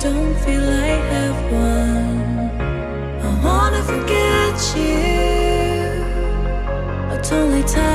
don't feel I have one. I wanna forget you, but only time.